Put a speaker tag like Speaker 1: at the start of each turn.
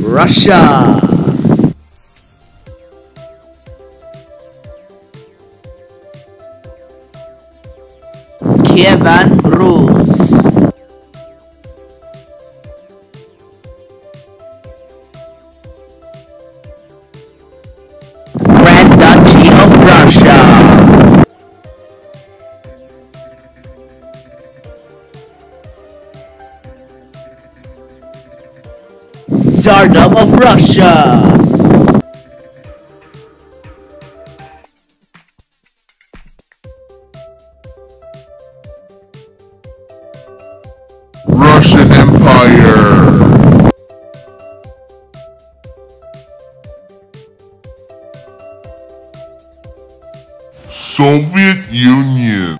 Speaker 1: Russia. Kievan Rus Grand Duchy of Russia Tsardom of Russia
Speaker 2: Russian Empire. Soviet Union.